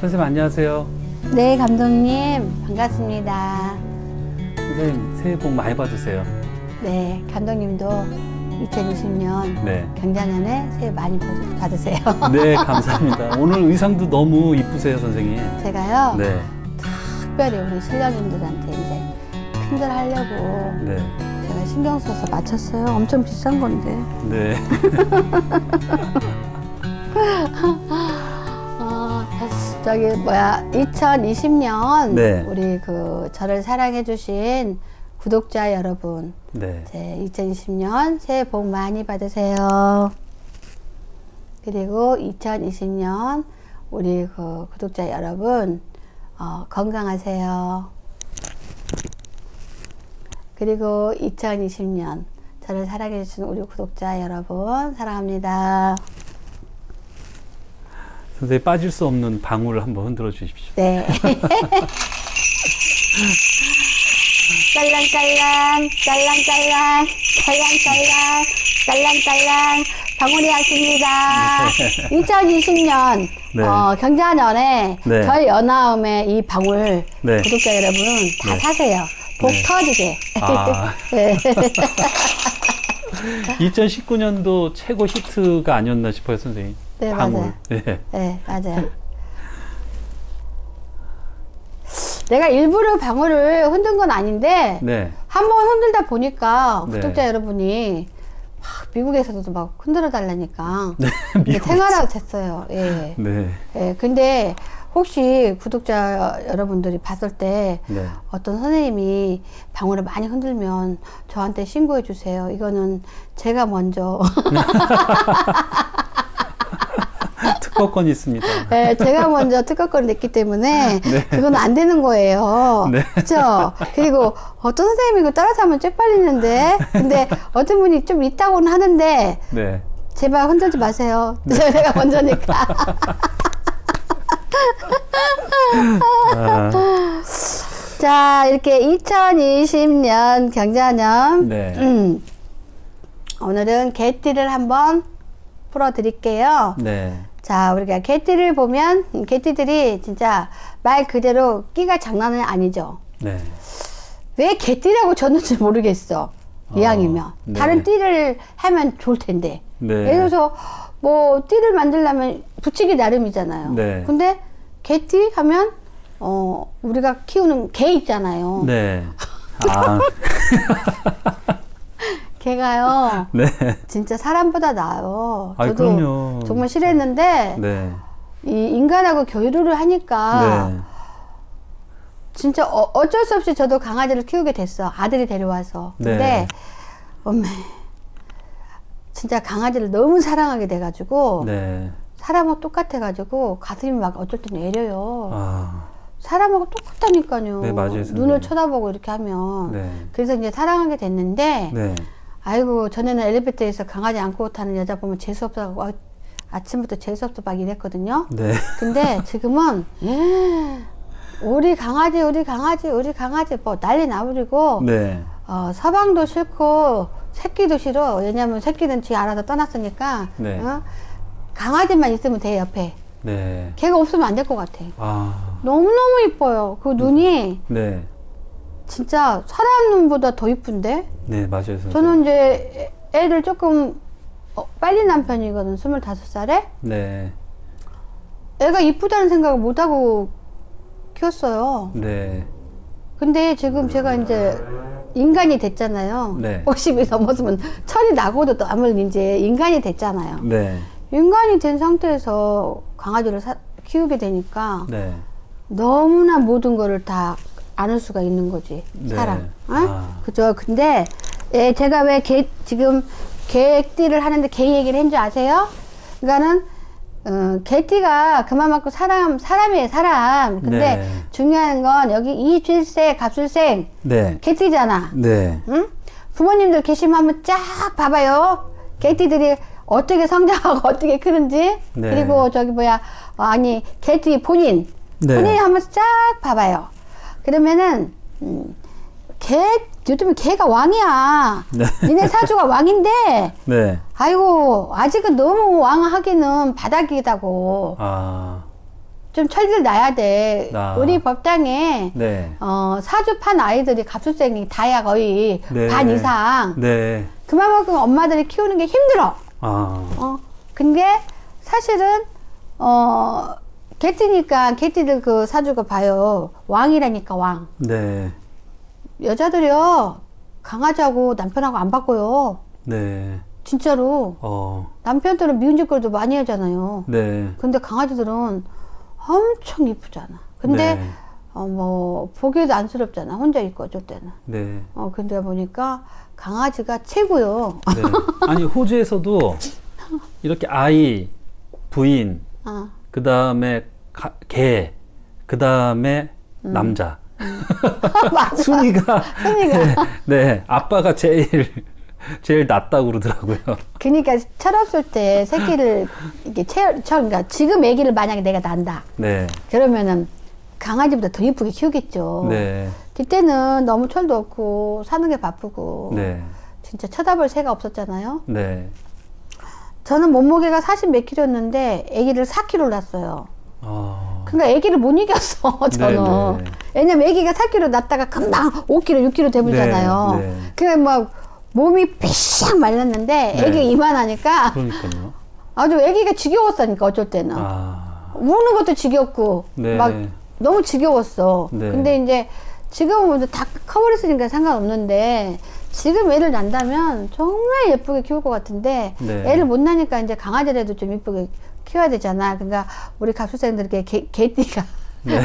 선생님 안녕하세요. 네, 감독님 반갑습니다. 선생님 새해 복 많이 받으세요. 네, 감독님도 2020년 네. 경자년에 새해 많이 복 받으세요. 네, 감사합니다. 오늘 의상도 너무 이쁘세요, 선생님. 제가요 네. 특별히 우리 신랑님들한테 이제 큰절 하려고 네. 제가 신경 써서 맞췄어요. 엄청 비싼 건데. 네. 어, 저기 뭐야 2020년 네. 우리 그 저를 사랑해 주신 구독자 여러분 네. 이제 2020년 새해 복 많이 받으세요. 그리고 2020년 우리 그 구독자 여러분 어, 건강하세요. 그리고 2020년 저를 사랑해 주신 우리 구독자 여러분 사랑합니다. 선생님 빠질 수 없는 방울을 한번 흔들어 주십시오. 네. 짤랑짤랑, 짤랑짤랑, 짤랑짤랑, 짤랑짤랑, 방울이 왔습니다. 2020년, 네. 어, 경자년에 네. 저희 연하음의 이 방울 네. 구독자 여러분 다 네. 사세요. 복 네. 터지게. 아. 네. 2019년도 최고 히트가 아니었나 싶어요, 선생님. 네, 방울. 맞아요. 네. 네, 맞아요. 내가 일부러 방울을 흔든 건 아닌데, 네. 한번 흔들다 보니까 네. 구독자 여러분이 막 미국에서도 막 흔들어 달라니까 네. 생활화가 됐어요. 예. 네. 예. 근데 혹시 구독자 여러분들이 봤을 때 네. 어떤 선생님이 방울을 많이 흔들면 저한테 신고해 주세요. 이거는 제가 먼저 특허권이 있습니다. 예, 제가 먼저 특허권을 냈기 때문에 그건 안 되는 거예요. 네. 그렇죠? 그리고 어떤 선생님이 이거 따라서 하면 쬐빨리는데 근데 어떤 분이 좀 있다고는 하는데 네. 제발 흔들지 마세요. 제가 먼저니까. 아, 자, 이렇게 2020년 경자년 네. 음, 오늘은 개띠를 한번 풀어드릴게요. 네. 자, 우리가 개띠를 보면 음, 개띠들이 진짜 말 그대로 끼가 장난은 아니죠. 네. 왜 개띠라고 줬는지 모르겠어. 이왕이면 네. 다른 띠를 하면 좋을 텐데. 네. 예를 들어서 뭐 띠를 만들려면 붙이기 나름이잖아요. 네. 근데 개띠 하면 어 우리가 키우는 개 있잖아요. 네. 아, 개가요. 네. 진짜 사람보다 나아요. 저도 그럼요. 정말 싫어했는데 네. 이 인간하고 교류를 하니까 네. 진짜 어, 어쩔 수 없이 저도 강아지를 키우게 됐어. 아들이 데려와서. 근데 네. 어메 진짜 강아지를 너무 사랑하게 돼가지고 네. 사람하고 똑같아가지고 가슴이 막 어쩔 땐 내려요. 아, 사람하고 똑같다니까요. 네, 맞아요. 눈을 쳐다보고 이렇게 하면. 네. 그래서 이제 사랑하게 됐는데, 네. 아이고, 전에는 엘리베이터에서 강아지 안고 타는 여자 보면 재수 없다고 아, 아침부터 재수없어 막 이랬거든요. 네. 근데 지금은, 예, 우리 강아지, 우리 강아지, 우리 강아지, 뭐 난리 나버리고, 네. 어, 서방도 싫고, 새끼도 싫어. 왜냐면 새끼는 지 알아서 떠났으니까, 네. 어? 강아지만 있으면 돼, 옆에. 네. 걔가 없으면 안 될 것 같아. 아, 너무너무 이뻐요. 그 눈이 네. 진짜 사람 눈보다 더 이쁜데? 네, 맞아요, 선생님. 저는 이제 애- 애를 조금 어, 빨리 난 편이거든, 25살에. 네. 애가 이쁘다는 생각을 못하고 키웠어요. 네. 근데 지금 제가 이제 인간이 됐잖아요. 네. 50이 넘었으면 철이 나고도 또 아무래도 이제 인간이 됐잖아요. 네. 인간이 된 상태에서 강아지를 사- 키우게 되니까 네. 너무나 모든 거를 다 아는 수가 있는 거지 네. 사람 어? 아. 그죠 근데 예, 제가 왜 개, 지금 개띠를 하는데 개 얘기를 한줄 아세요 그러니까는 어, 개띠가 그만큼 사람 사람이에요 사람 근데 네. 중요한 건 여기 이출생 갑술생 네. 개띠잖아 네. 응? 부모님들 계시면 한번 쫙 봐봐요. 개띠들이 어떻게 성장하고 어떻게 크는지. 네. 그리고 저기 뭐야, 어, 아니, 개띠 본인. 네. 본인 한번 쫙 봐봐요. 그러면은, 음, 개, 요즘에 개가 왕이야. 네. 니네 사주가 왕인데, 네. 아이고, 아직은 너무 왕하기는 바닥이다고. 아, 좀 철들 나야 돼. 아. 우리 법당에 네. 어, 사주판 아이들이 갑수생이 다야 거의 네. 반 이상. 네. 그만큼 엄마들이 키우는 게 힘들어. 아. 어, 근데 사실은 어 개띠니까 개띠들 그 사주가 봐요. 왕이라니까 왕. 네. 여자들이요 강아지하고 남편하고 안 바꿔요. 네. 진짜로 어. 남편들은 미운 짓거리도 많이 하잖아요. 네. 근데 강아지들은 엄청 이쁘잖아. 근데 네. 어 뭐 보기에도 안쓰럽잖아. 혼자 있고 어쩔 때는. 네. 어 근데 보니까 강아지가 최고요. 네. 아니 호주에서도 이렇게 아이, 부인, 어. 그 다음에 개, 그 다음에 음. 남자. 순위가 네, 네, 아빠가 제일 제일 낫다고 그러더라고요. 그러니까 철없을 때 새끼를 이게 채, 철, 그러니까 지금 애기를 만약에 내가 난다. 네, 그러면은 강아지보다 더 이쁘게 키우겠죠. 네, 그때는 너무 철도 없고 사는 게 바쁘고 네, 진짜 쳐다볼 새가 없었잖아요. 네. 저는 몸무게가 40 몇 킬로였는데 아기를 4 킬로 낳았어요. 어, 그러니까 아기를 못 이겼어 저는. 네, 네. 왜냐면 아기가 4킬로 낳다가 금방 5킬로 6킬로 돼보잖아요. 네, 네. 그래 막 몸이 피샥 말랐는데 네. 아기가 이만하니까 그러니까요. 아주 아기가 지겨웠다니까 어쩔 때는. 아, 우는 것도 지겹고 네. 막 너무 지겨웠어. 네. 근데 이제 지금은 뭐다 커버렸으니까 상관없는데 지금 애를 낳는다면 정말 예쁘게 키울 것 같은데 네. 애를 못 낳으니까 이제 강아지라도 좀 예쁘게 키워야 되잖아. 그러니까 우리 갑수생들에게 개, 개띠가 네.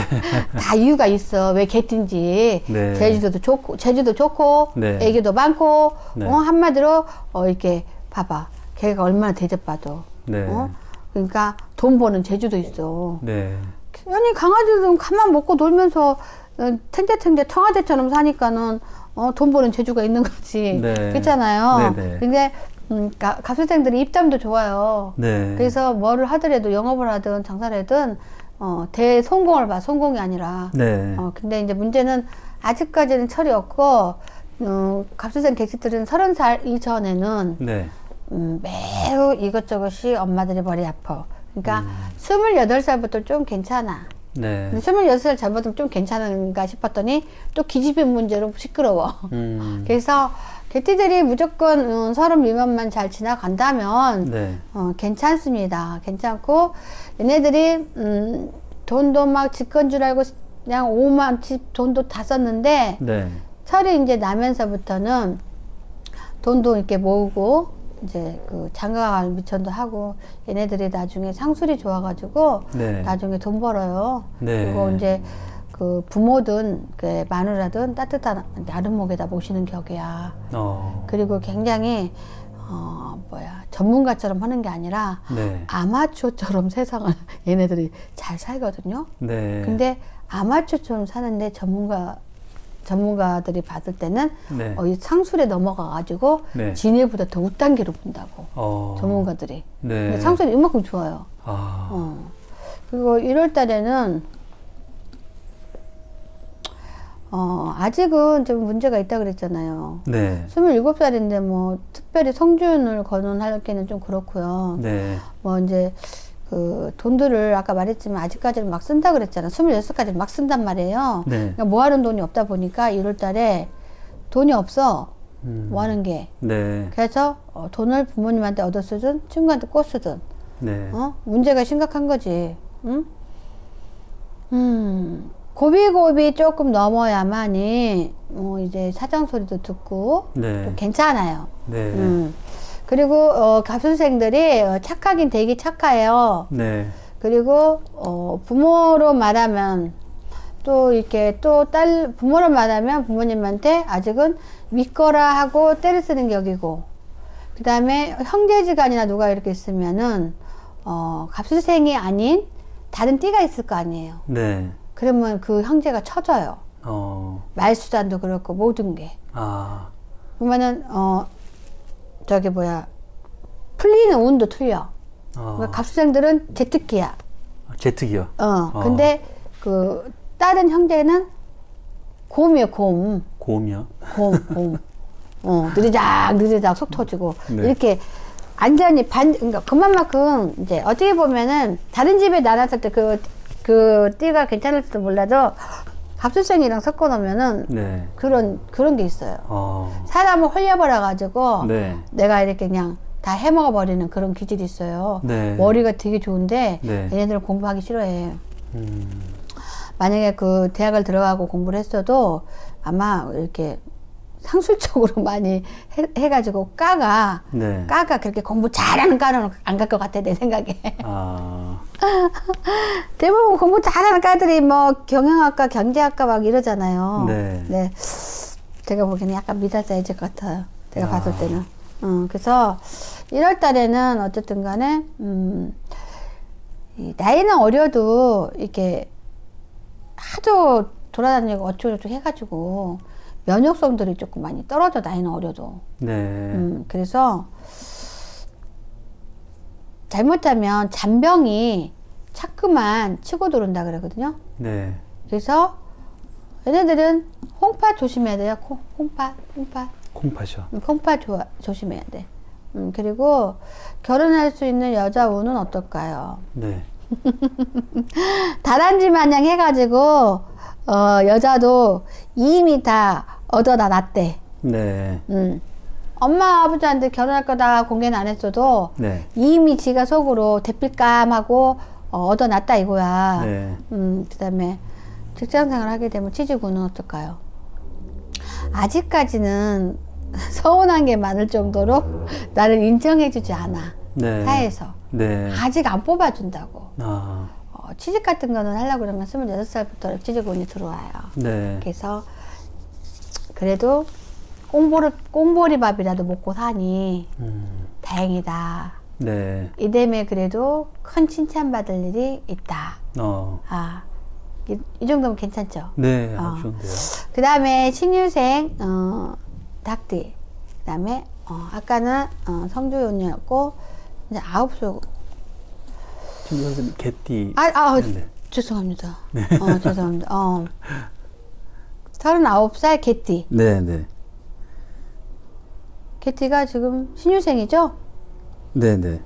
다 이유가 있어. 왜 개띠인지. 네. 제주도도 좋고, 제주도 좋고, 네. 애기도 많고, 네. 어, 한마디로, 어, 이렇게, 봐봐. 걔가 얼마나 대접받아. 네. 어? 그러니까 돈 버는 제주도 있어. 네, 아니 강아지들은 가만 먹고 놀면서 어, 탱자탱자 청와대처럼 사니까는 어, 돈 버는 재주가 있는 거지. 네. 그렇잖아요. 네네. 근데 음, 가, 갑수생들이 입담도 좋아요. 네. 그래서 뭐를 하더라도 영업을 하든 장사를 하든 어, 대성공을 봐. 성공이 아니라. 네, 어, 근데 이제 문제는 아직까지는 철이 없고 어, 갑수생 객식들은 서른 살 이전에는 네, 음, 매우 이것저것이 엄마들이 머리 아파. 그러니까 음. 스물여덟 살부터 좀 괜찮아. 네. 근데 스물여섯 살 잘못하면 좀 괜찮은가 싶었더니 또 기집애 문제로 시끄러워. 음, 그래서 개띠들이 무조건 음, 서른 미만만 잘 지나간다면 네, 어, 괜찮습니다. 괜찮고 얘네들이 음, 돈도 막 집건 줄 알고 그냥 오만 집 돈도 다 썼는데 네, 철이 이제 나면서부터는 돈도 이렇게 모으고 이제 그 장가갈 미천도 하고 얘네들이 나중에 상술이 좋아가지고 네. 나중에 돈 벌어요. 네. 그리고 이제 그 부모든 그 마누라든 따뜻한 나름목에다 모시는 격이야. 어, 그리고 굉장히 어 뭐야 전문가처럼 하는 게 아니라 네, 아마추어처럼 세상을 얘네들이 잘 살거든요. 네. 근데 아마추어처럼 사는데 전문가 전문가들이 봤을 때는 네. 어, 이 상술에 넘어가 가지고 네. 지네보다 더 웃단계로 본다고 어, 전문가들이. 네. 상술이 이만큼 좋아요. 아, 어. 그리고 1월 달에는 어, 아직은 좀 문제가 있다 그랬잖아요. 네, 27살인데 뭐 특별히 성준을 거론하기는 좀 그렇고요. 네, 뭐 이제 그 돈들을 아까 말했지만 아직까지는 막 쓴다 그랬잖아. 26살까지는 막 쓴단 말이에요. 네. 그러니까 모아놓은 돈이 없다 보니까 1월 달에 돈이 없어. 음. 모아는 게. 네, 그래서 어, 돈을 부모님한테 얻어 쓰든 친구한테 꿔 쓰든 네, 어? 문제가 심각한 거지. 응? 음, 고비고비 조금 넘어야만이, 뭐, 이제 사장 소리도 듣고, 네. 또 괜찮아요. 네, 음. 그리고, 어, 갑수생들이 어, 착하긴 되게 착해요. 네, 그리고, 어, 부모로 말하면, 또 이렇게 또 딸, 부모로 말하면 부모님한테 아직은 믿거라 하고 때를 쓰는 격이고, 그 다음에 형제지간이나 누가 이렇게 있으면은, 어, 갑수생이 아닌 다른 띠가 있을 거 아니에요. 네, 그러면 그 형제가 쳐져요. 어, 말수단도 그렇고 모든 게. 아, 그러면은, 어, 저기 뭐야, 풀리는 운도 틀려. 어, 그러니까 갑수생들은 제특기야. 제특이요. 어, 어. 근데 그 다른 형제는 곰이에요, 곰. 곰이요. 곰, 곰. 어, 느리작, 느리작 속 터지고. 네. 이렇게 완전히 반, 그러니까 그만큼 이제 어떻게 보면은 다른 집에 나눴을 때그그 띠가 괜찮을지도 몰라도 갑술생이랑 섞어 놓으면은 네. 그런 그런 게 있어요. 어. 사람을 홀려버려 가지고 네. 내가 이렇게 그냥 다 해먹어 버리는 그런 기질이 있어요. 네. 머리가 되게 좋은데 네. 얘네들은 공부하기 싫어해. 음. 만약에 그 대학을 들어가고 공부를 했어도 아마 이렇게 상술적으로 많이 해, 해가지고 까가 네. 까가 그렇게 공부 잘하는 까는 안 갈 것 같아 내 생각에 아. 대부분 공부 잘하는 까들이 뭐 경영학과 경제학과 막 이러잖아요 네. 제가 보기에는 약간 미달 사이즈 같아요 제가 아. 봤을 때는 음, 그래서 1월 달에는 어쨌든 간에 음, 이 나이는 어려도 이렇게 하도 돌아다니고 어쩌고저쩌고 해가지고 면역성들이 조금 많이 떨어져 나이는 어려도 네. 음, 그래서 잘못하면 잔병이 자꾸만 치고 들어온다 그러거든요. 네. 그래서 얘네들은 홍파 조심해야 돼요. 콩, 홍파, 홍파, 콩팥이요. 음, 콩파 조, 조심해야 돼. 음, 그리고 결혼할 수 있는 여자 운은 어떨까요? 네. 다람쥐 마냥 해가지고 어, 여자도 이미 다 얻어다 놨대. 네. 음. 엄마 아버지한테 결혼할 거다 공개는 안 했어도 네. 이미 지가 속으로 대필감하고 어, 얻어놨다 이거야. 네. 음, 그다음에 직장생활 하게 되면 취직운은 어떨까요? 아직까지는 서운한 게 많을 정도로 나를 인정해주지 않아 네. 사회에서 네. 아직 안 뽑아준다고. 아. 어, 취직 같은 거는 하려고 그러면 26살부터 취직운이 들어와요. 네. 그래서 그래도 꽁보리, 꽁보리밥이라도 먹고 사니 음. 다행이다. 네. 이듬해 그래도 큰 칭찬받을 일이 있다. 어. 아, 이, 이 정도면 괜찮죠? 네. 어. 좋은데요. 그 다음에 신유생, 어, 닭띠. 그 다음에, 어, 아까는, 어, 성주운이었고, 이제 아홉 수. 지금 선생님 개띠. 아, 아, 네. 죄송합니다. 어, 죄송합니다. 어. 39살 개띠. 네, 네. 개띠가 지금 신유생이죠? 네, 네.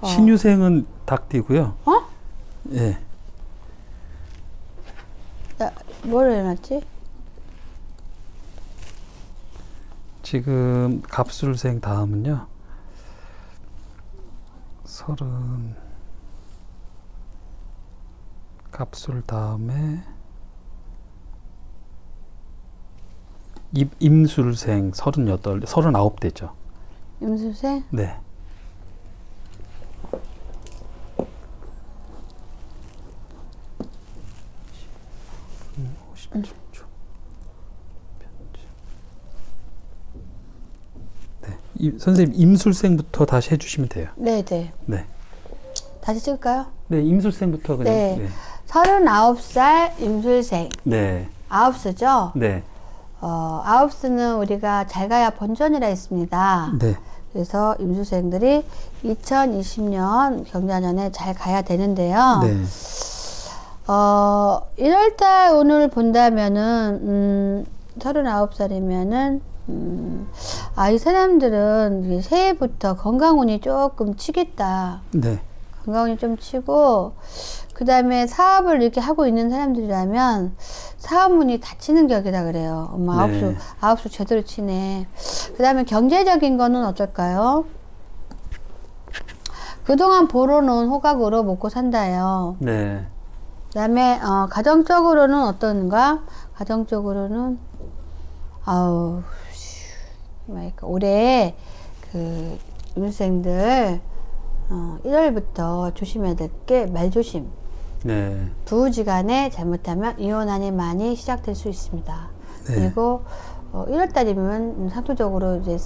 어. 신유생은 닭띠고요. 어? 예. 나, 뭘 해놨지? 지금 갑술생 다음은요. 서른 갑술 다음에 임, 임술생 서른여덟, 서른아홉 대죠. 임수생? 네. 음, 57초. 네. 이, 선생님 임술생부터 다시 해주시면 돼요. 네 네. 네. 다시 찍을까요? 네, 임술생부터 그냥. 네. 네. 39살 임술생. 네. 아홉수죠? 네. 어, 아홉수는 우리가 잘 가야 본전이라 했습니다. 네. 그래서 임수생들이 2020년 경자년에 잘 가야 되는데요. 네. 어, 1월달 오늘 본다면은, 음, 39살이면은, 음, 아, 이 사람들은 새해부터 건강운이 조금 치겠다. 네. 건강운이 좀 치고, 그 다음에 사업을 이렇게 하고 있는 사람들이라면, 사업운이 다치는 격이다 그래요. 엄마 네. 아홉 수, 아홉 수 제대로 치네. 그 다음에 경제적인 거는 어떨까요? 그동안 벌어놓은 호각으로 먹고 산다요. 네. 그 다음에 어, 가정적으로는 어떤가? 가정적으로는 아우 뭐랄까 올해 그 임수생들 어, 1월부터 조심해야 될 게 말조심. 네. 부부지간에 잘못하면 이혼안이 많이 시작될 수 있습니다. 네. 그리고 어, 1월달이면 상투적으로 이제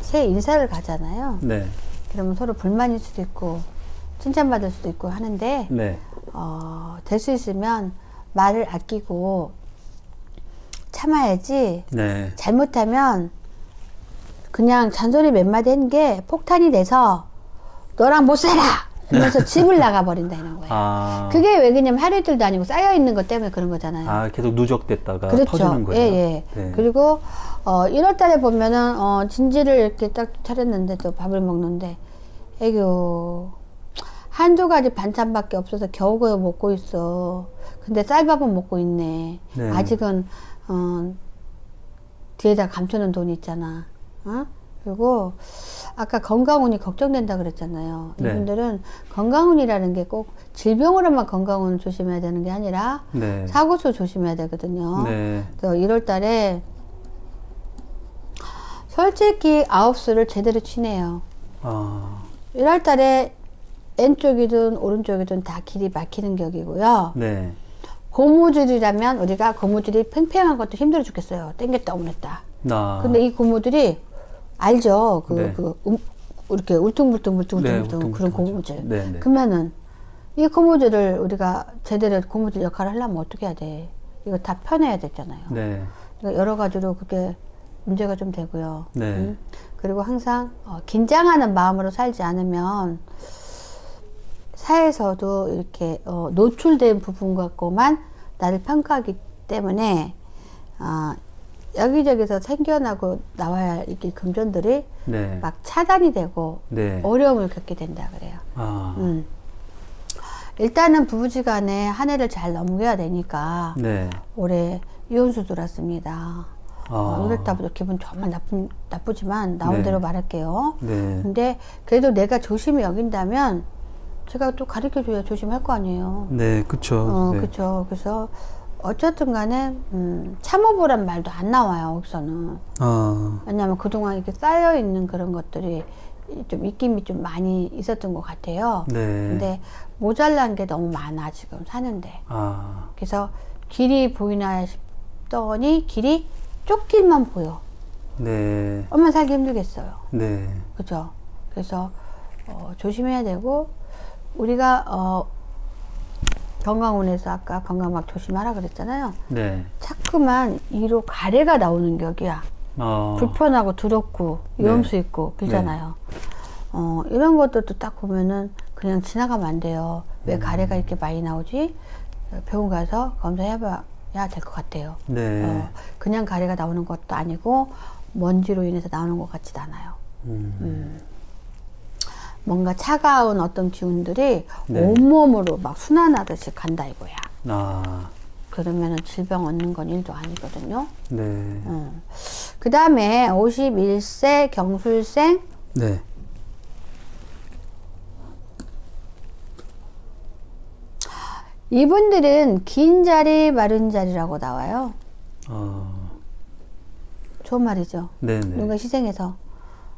새 인사를 가잖아요. 네. 그러면 서로 불만일 수도 있고 칭찬받을 수도 있고 하는데 네. 어, 될 수 있으면 말을 아끼고 참아야지 네. 잘못하면 그냥 잔소리 몇 마디 한 게 폭탄이 돼서 너랑 못 살아! 이러면서 집을 나가버린다는 거예요. 아. 그게 왜 그냐면 하루 이틀도 아니고 쌓여있는 것 때문에 그런 거잖아요. 아, 계속 누적됐다가 그렇죠. 터지는 거예요. 예, 예. 네. 그리고, 어, 1월 달에 보면은, 어, 진지를 이렇게 딱 차렸는데 또 밥을 먹는데, 애교, 한두 가지 반찬밖에 없어서 겨우 겨우 먹고 있어. 근데 쌀밥은 먹고 있네. 네. 아직은 어, 뒤에다 감추는 돈이 있잖아. 어? 그리고 아까 건강운이 걱정된다 그랬잖아요. 네. 이분들은 건강운이라는 게 꼭 질병으로만 건강운 조심해야 되는 게 아니라 네. 사고수 조심해야 되거든요. 네. 그래서 1월 달에 솔직히 아홉 수를 제대로 치네요. 아, 1월 달에 왼쪽이든 오른쪽이든 다 길이 막히는 격이고요. 네. 고무줄이라면 우리가 고무줄이 팽팽한 것도 힘들어 죽겠어요. 땡겼다 오냈다. 나. 근데 이 고무줄이 알죠? 그, 네. 그, 음, 이렇게 울퉁불퉁 울퉁불퉁 네, 그런. 고무줄. 네, 네. 그러면은 이 고무줄을 우리가 제대로 고무줄 역할을 하려면 어떻게 해야 돼? 이거 다 펴내야 되잖아요. 네. 그러니까 여러 가지로 그게 문제가 좀 되고요. 네. 그리고 항상 어, 긴장하는 마음으로 살지 않으면 사회에서도 이렇게 어, 노출된 부분 갖고만 나를 평가하기 때문에 아, 여기저기서 생겨나고 나와야 할 이렇게 금전들이 네. 막 차단이 되고 네. 어려움을 겪게 된다 그래요. 아. 음. 일단은 부부지간에 한 해를 잘 넘겨야 되니까 네. 올해 이혼수 들었습니다. 아. 어, 이럴 때부터 기분 정말 나쁜, 나쁘지만 나온 네. 대로 말할게요. 네. 근데 그래도 내가 조심히 여긴다면 제가 또 가르쳐 줘야 조심할 거 아니에요. 네, 그쵸. 어, 네. 그쵸. 그래서 어쨌든 간에, 음, 참아보란 말도 안 나와요, 여기서는. 아, 왜냐면 그동안 이렇게 쌓여있는 그런 것들이 좀 입김이 좀 많이 있었던 것 같아요. 네. 근데 모자란 게 너무 많아, 지금 사는데. 아, 그래서 길이 보이나 싶더니 길이 쫓길만 보여. 네. 얼마나 살기 힘들겠어요. 네. 그죠? 그래서 어, 조심해야 되고 우리가 어, 건강원에서 아까 건강 막 조심하라 그랬잖아요. 네. 자꾸만 이로 가래가 나오는 격이야. 아. 불편하고 더럽고 네. 위험수 있고 그러잖아요. 어, 이런 것들도 딱 보면은 그냥 지나가면 안 돼요. 왜 가래가 이렇게 많이 나오지? 병원 가서 검사해봐야 될 것 같아요. 네. 어, 그냥 가래가 나오는 것도 아니고 먼지로 인해서 나오는 것 같지도 않아요. 음. 뭔가 차가운 어떤 기운들이 네. 온몸으로 막 순환하듯이 간다 이거야. 아, 그러면은 질병 얻는 건 일도 아니거든요. 네. 그 다음에 51세 경술생 네. 이분들은 긴 자리 마른 자리라고 나와요. 아, 좋은 말이죠. 네네. 누가 희생해서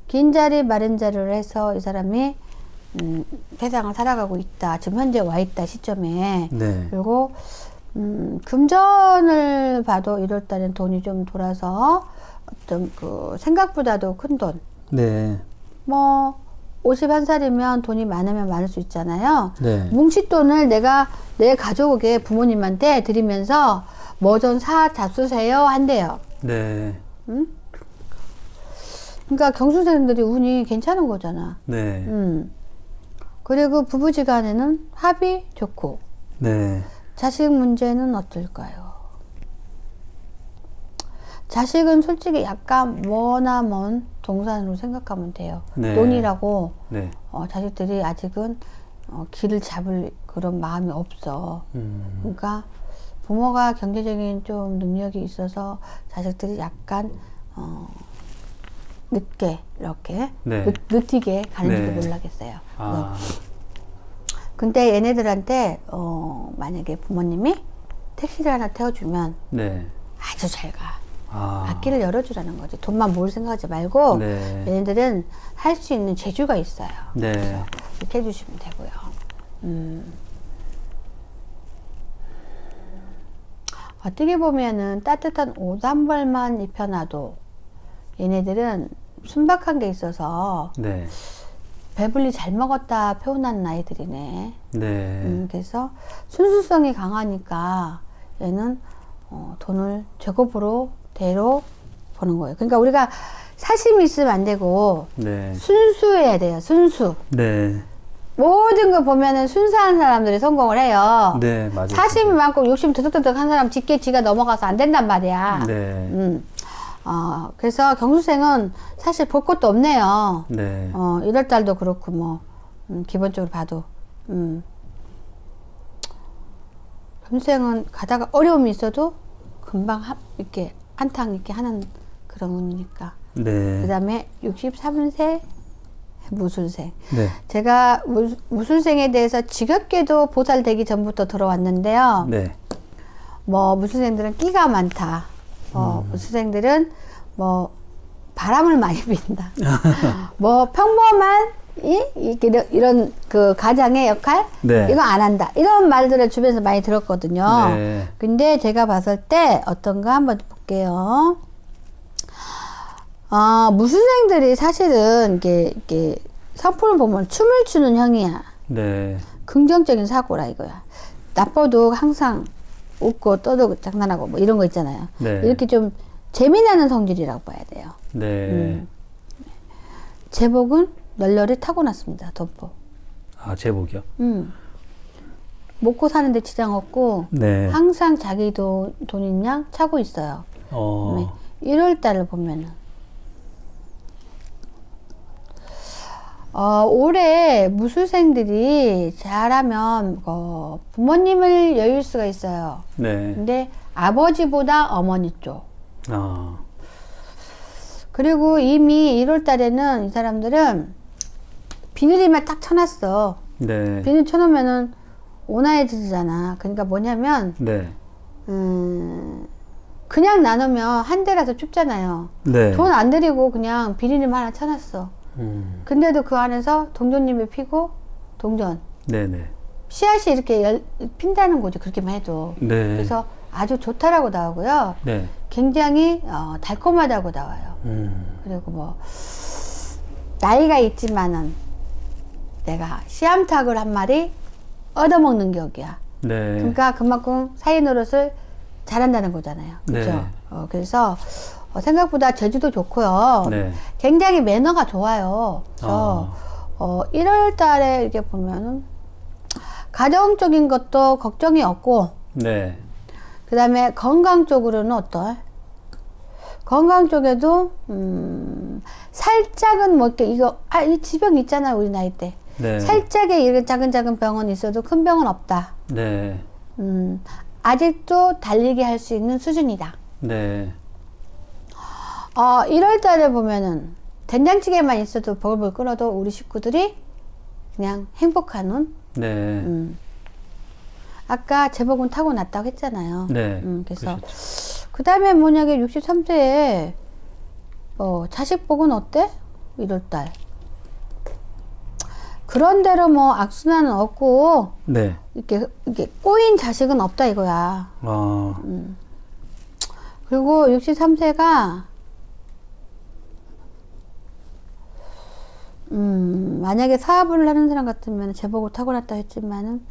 긴 자리 마른 자리를 해서 이 사람이 음, 세상을 살아가고 있다. 지금 현재 와 있다 시점에 네. 그리고 음, 금전을 봐도 1월 달엔 돈이 좀 돌아서 어떤 그 생각보다도 큰 돈. 네. 뭐 51살이면 돈이 많으면 많을 수 있잖아요. 네. 뭉칫돈을 내가 내 가족에게 부모님한테 드리면서 뭐 좀 사 잡수세요 한대요. 네. 그러니까 경수생들이 운이 괜찮은 거잖아. 네. 음. 그리고 부부지간에는 합이 좋고 네. 자식 문제는 어떨까요? 자식은 솔직히 약간 머나 먼 동산으로 생각하면 돼요. 네. 논이라고 네. 어, 자식들이 아직은 어, 길을 잡을 그런 마음이 없어. 음. 그러니까 부모가 경제적인 좀 능력이 있어서 자식들이 약간 어, 늦게 이렇게 네. 늦, 늦게 가는지도 네. 몰라겠어요. 아, 근데 얘네들한테 어, 만약에 부모님이 택시를 하나 태워주면 네. 아주 잘 가. 아. 앞길을 열어주라는 거지. 돈만 모을 생각하지 말고 네. 얘네들은 할 수 있는 재주가 있어요. 네. 이렇게 해주시면 되고요. 음. 어떻게 보면은 따뜻한 옷 한 벌만 입혀놔도 얘네들은 순박한 게 있어서 네. 배불리 잘 먹었다 표현하는 아이들이네. 네. 음, 그래서 순수성이 강하니까 얘는 어, 돈을 제곱으로 대로 버는 거예요. 그러니까 우리가 사심이 있으면 안 되고 네. 순수해야 돼요. 순수. 네. 모든 거 보면은 순수한 사람들이 성공을 해요. 네, 맞아요. 사심이 많고 욕심 드득드득 한 사람 짙게 지가 넘어가서 안 된단 말이야. 네. 음. 어, 그래서 경수생은 사실 볼 것도 없네요. 네. 어, 1월 달도 그렇고 뭐 음, 기본적으로 봐도 음. 금수생은 가다가 어려움이 있어도 금방 하, 이렇게 한탕 이렇게 하는 그런 운이니까. 네. 그 다음에 63세 무술생. 네. 제가 무, 무술생에 대해서 지겹게도 보살되기 전부터 들어왔는데요. 네. 뭐 무술생들은 끼가 많다. 뭐 음. 무술생들은 뭐 바람을 많이 빈다. 뭐 평범한 이 이렇게 이런, 이런 그 가장의 역할 네. 이거 안 한다. 이런 말들을 주변에서 많이 들었거든요. 네. 근데 제가 봤을 때 어떤가 한번 볼게요. 아 무술생들이 사실은 이게 이게 성품을 보면 춤을 추는 형이야. 네. 긍정적인 사고라 이거야. 나빠도 항상 웃고 떠들고 장난하고 뭐 이런 거 있잖아요. 네. 이렇게 좀 재미나는 성질이라고 봐야 돼요. 네. 음. 제복은 널널히 타고났습니다. 돋보. 아, 제복이요? 음. 먹고 사는데 지장 없고 네. 항상 자기 돈, 돈인 양 차고 있어요. 어. 네. 1월 달을 보면은 어, 올해 무술생들이 잘하면 어, 부모님을 여윳 수가 있어요. 네. 근데 아버지보다 어머니 쪽. 아. 그리고 이미 1월 달에는 이 사람들은 비닐이만 딱 쳐놨어. 네. 비닐 쳐놓으면은 온화해지잖아. 그러니까 뭐냐면, 네. 음, 그냥 나누면 한 대라서 춥잖아요. 네. 돈안 들이고 그냥 비닐이만 하나 쳐놨어. 음. 근데도 그 안에서 동전잎이 피고, 동전. 네네. 씨앗이 이렇게 열, 핀다는 거죠. 그렇게만 해도. 네. 그래서 아주 좋다라고 나오고요. 네. 굉장히 어, 달콤하다고 나와요. 음. 그리고 뭐 나이가 있지만은 내가 씨암탉을 한 마리 얻어먹는 격이야. 네. 그러니까 그만큼 사이 노릇을 잘한다는 거잖아요. 그렇죠? 네. 어, 그래서 어, 생각보다 제주도 좋고요. 네. 굉장히 매너가 좋아요. 그래서 아. 어, 1월 달에 이렇게 보면은 가정적인 것도 걱정이 없고 네. 그 다음에 건강 쪽으로는 어떨? 건강 쪽에도 음, 살짝은 뭐 이렇게 이거 아 이 지병 있잖아 우리 나이 때 네. 살짝의 이런 작은 작은 병은 있어도 큰 병은 없다. 네. 음, 아직도 달리기 할 수 있는 수준이다. 네. 어, 1월 달에 보면은 된장찌개만 있어도 벌벌 끓어도 우리 식구들이 그냥 행복한 운. 네. 음. 아까 제복은 타고 났다고 했잖아요. 네. 음, 그래서. 그 다음에 만약에 63세에 어, 자식 복은 어때? 1월 달. 그런 대로 뭐 악순환은 없고 네. 이렇게 이렇게 꼬인 자식은 없다 이거야. 아. 그리고 63세가 음, 만약에 사업을 하는 사람 같으면 제복을 타고났다 했지만은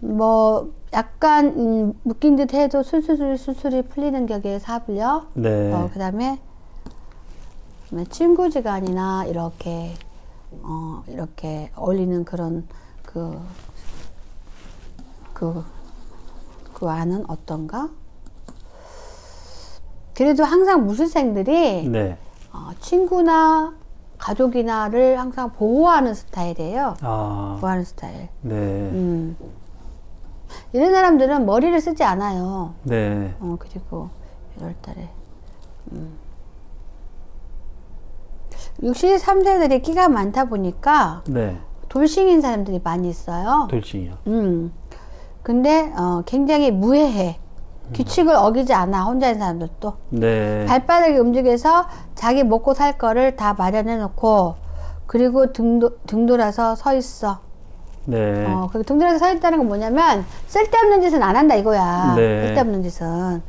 뭐 약간 음, 묶인 듯 해도 술술술 술술이 풀리는 격의 사업을요. 네. 어, 그다음에 뭐 친구지간이나 이렇게 어, 이렇게 어울리는 그런 그 그, 그 안은 어떤가? 그래도 항상 무술생들이 네. 어, 친구나 가족이나를 항상 보호하는 스타일이에요. 아. 보호하는 스타일. 네. 음. 이런 사람들은 머리를 쓰지 않아요. 네. 어, 그리고 1월 달에. 음. 63세들이 끼가 많다 보니까 네. 돌싱인 사람들이 많이 있어요. 돌싱이요. 음. 근데, 어, 굉장히 무해해. 규칙을 어기지 않아, 혼자 있는 사람들도. 네. 발바닥이 움직여서 자기 먹고 살 거를 다 마련해 놓고, 그리고 등도, 등돌아서 서 있어. 네. 어, 그 등들에서 서 있다는 건 뭐냐면 쓸데없는 짓은 안 한다 이거야. 네. 쓸데없는 짓은.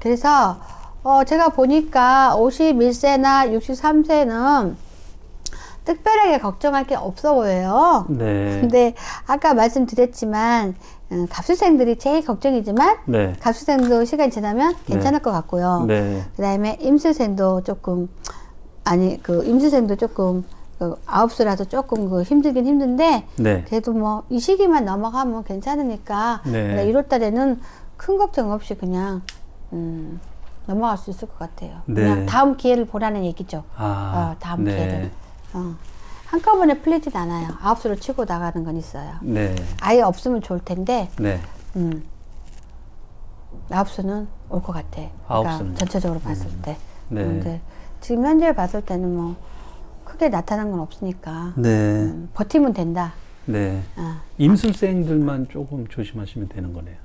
그래서 어, 제가 보니까 51세나 63세는 특별하게 걱정할 게 없어 보여요. 네. 근데 아까 말씀드렸지만 음, 갑수생들이 제일 걱정이지만 네. 갑수생도 시간이 지나면 괜찮을 것 같고요. 네. 그다음에 임수생도 조금 아니 그 임수생도 조금 그 아홉 수라서 조금 그 힘들긴 힘든데 네. 그래도 뭐 이 시기만 넘어가면 괜찮으니까 네. 1월 달에는 큰 걱정 없이 그냥 음, 넘어갈 수 있을 것 같아요. 네. 그냥 다음 기회를 보라는 얘기죠. 아. 어, 다음 네. 기회를. 어. 한꺼번에 풀리진 않아요. 아홉 수를 치고 나가는 건 있어요. 네. 아예 없으면 좋을 텐데, 네. 음, 아홉 수는 올 것 같아. 아홉 그러니까 수는. 전체적으로 봤을 때. 네. 근데 지금 현재 봤을 때는 뭐 크게 나타난 건 없으니까 네. 음, 버티면 된다. 네. 어. 임술생들만 조금 조심하시면 되는 거네요.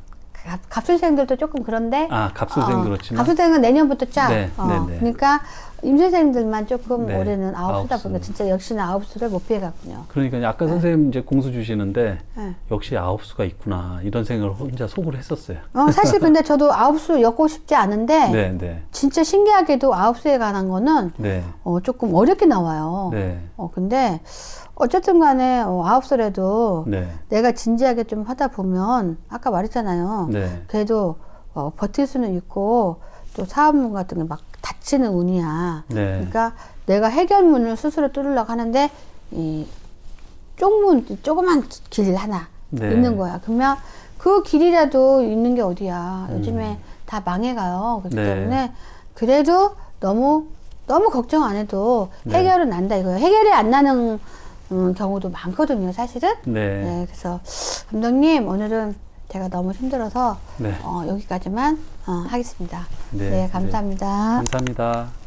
갑- 갑술생들도 조금 그런데 아, 갑술생 어, 그렇지만. 갑술생은 내년부터 짜. 네, 어, 네, 네. 그러니까 임술생들만 조금 네, 올해는 아홉 수다. 보니까 진짜 역시나 아홉 수를 못 피해갔군요. 그러니까 아까 선생님 이제 공수 주시는데 네. 역시 아홉 수가 있구나 이런 생각을 혼자 속으로 했었어요. 어, 사실 근데 저도 아홉 수 엮고 싶지 않은데 네, 네, 진짜 신기하게도 아홉 수에 관한 거는 네, 어, 조금 어렵게 나와요. 네, 어, 근데 어쨌든 간에 어, 아홉 수라도 네, 내가 진지하게 좀 하다 보면 아까 말했잖아요. 네, 그래도 어, 버틸 수는 있고 또 사업문 같은 게 막 닫히는 운이야. 네, 그러니까 내가 해결문을 스스로 뚫으려고 하는데 이 쪽문 조그만 길 하나 네. 있는 거야. 그러면 그 길이라도 있는 게 어디야. 요즘에 음. 다 망해가요. 그렇기 네. 때문에 그래도 너무 너무 걱정 안 해도 네. 해결은 난다 이거예요. 해결이 안 나는 음, 경우도 많거든요, 사실은. 네, 네, 그래서 감독님 오늘은 제가 너무 힘들어서 네. 어, 여기까지만 어, 하겠습니다. 네, 네, 감사합니다. 감사합니다.